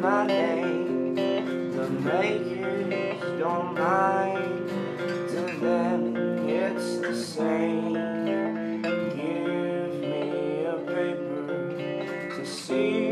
my name. The makers don't mind. To them, it's the same. Give me a paper to see.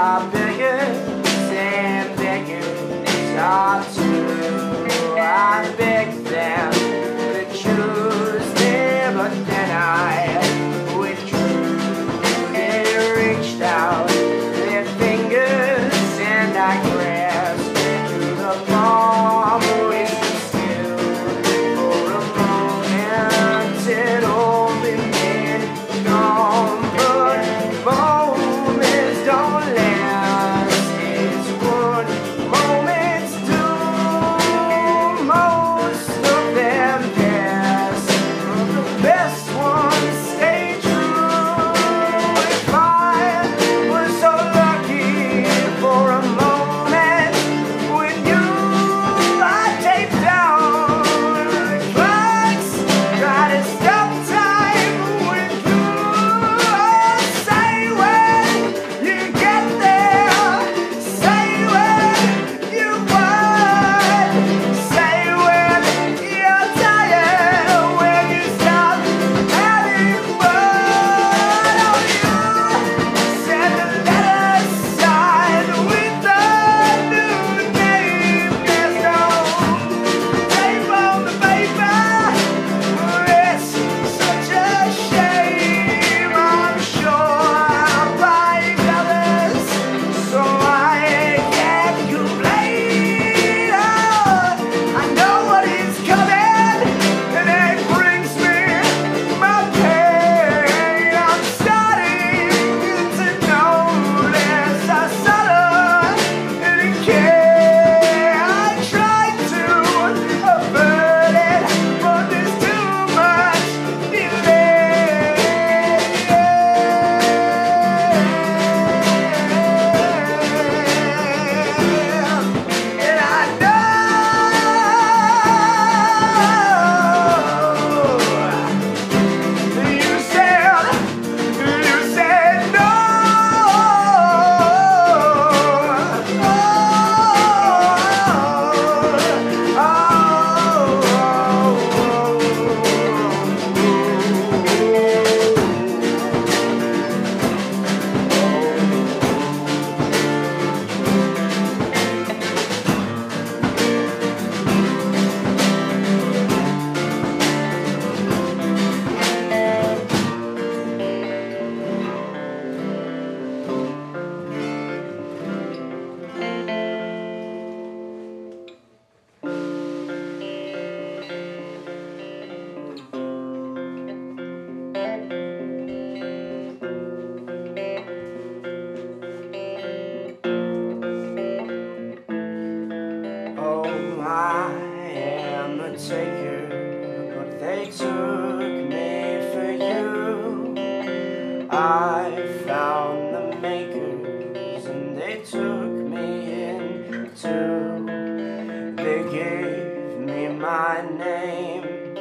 saber. I found the makers and they took me in too. They gave me my name.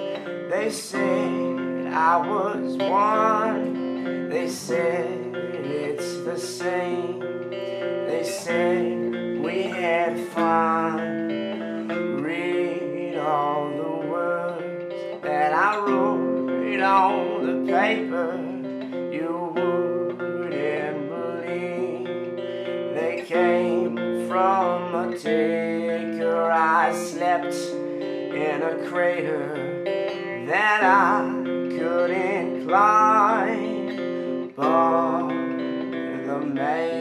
They said I was one. They said it's the same. They said we had fun. Read all the words that I wrote on the paper. undertaker, I slept in a crater that I couldn't climb. But the man